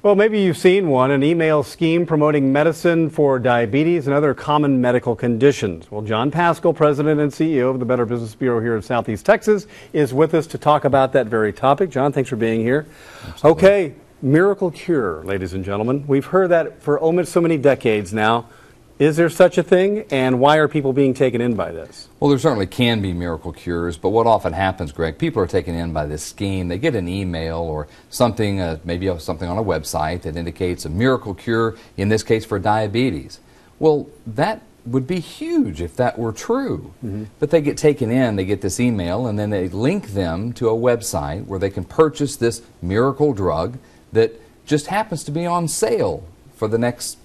Well, maybe you've seen one an email scheme promoting medicine for diabetes and other common medical conditions. Well, John Paschall, president and CEO of the Better Business Bureau here in Southeast Texas, is with us to talk about that very topic. John, thanks for being here. Absolutely. Okay, miracle cure, ladies and gentlemen. We've heard that for almost so many decades now. Is there such a thing, and why are people being taken in by this? Well, there certainly can be miracle cures, but what often happens, Greg, people are taken in by this scheme. They get an email or something, uh, maybe something on a website that indicates a miracle cure, in this case for diabetes. Well, that would be huge if that were true. Mm-hmm. But they get taken in, they get this email, and then they link them to a website where they can purchase this miracle drug that just happens to be on sale for the next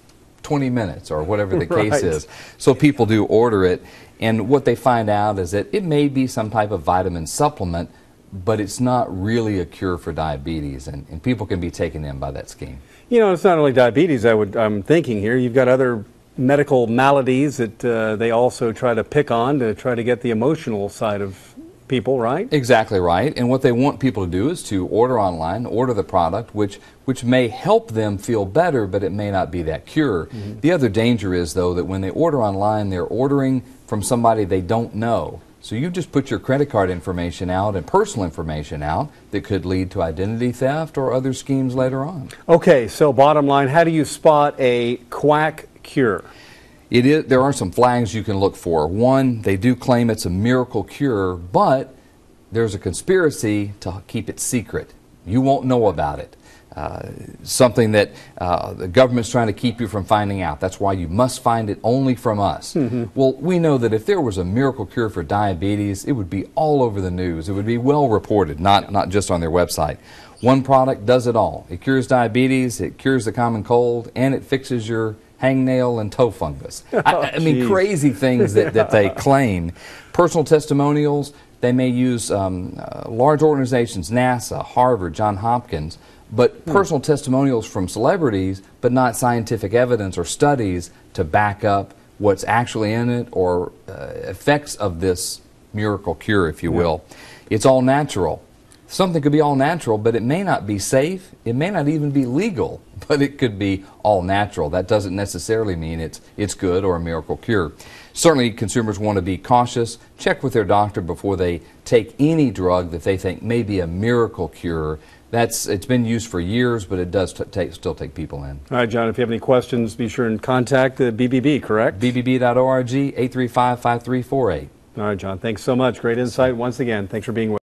20 minutes or whatever the case right. is. So people do order it, and what they find out is that it may be some type of vitamin supplement, but it's not really a cure for diabetes, and, and people can be taken in by that scheme. You know, it's not only diabetes. I would, I'm thinking here. You've got other medical maladies that uh, they also try to pick on to try to get the emotional side of people, right? Exactly right. And what they want people to do is to order online, order the product, which which may help them feel better, but it may not be that cure. Mm-hmm. The other danger is though that when they order online, they're ordering from somebody they don't know. So you just put your credit card information out and personal information out that could lead to identity theft or other schemes later on. Okay, so bottom line, how do you spot a quack cure? It is, there are some flags you can look for. One, they do claim it's a miracle cure, but there's a conspiracy to keep it secret. You won't know about it. Uh, something that uh, the government's trying to keep you from finding out. That's why you must find it only from us. Mm-hmm. Well, we know that if there was a miracle cure for diabetes, it would be all over the news. It would be well reported, not, not just on their website. One product does it all. It cures diabetes, it cures the common cold, and it fixes your hangnail and toe fungus. oh, I, I, mean, crazy things that, that they claim. Personal testimonials, they may use um, uh, large organizations, NASA, Harvard, John Hopkins, but hmm. personal testimonials from celebrities, but not scientific evidence or studies to back up what's actually in it or uh, effects of this miracle cure, if you yeah. will. It's all natural. Something could be all natural, but it may not be safe. It may not even be legal, but it could be all natural. That doesn't necessarily mean it's, it's good or a miracle cure. Certainly, consumers want to be cautious. Check with their doctor before they take any drug that they think may be a miracle cure. That's it's been used for years, but it does take, still take people in. All right, John. If you have any questions, be sure and contact the BBB. Correct? BBB.org, 835-5348. All right, John. Thanks so much. Great insight once again. Thanks for being with.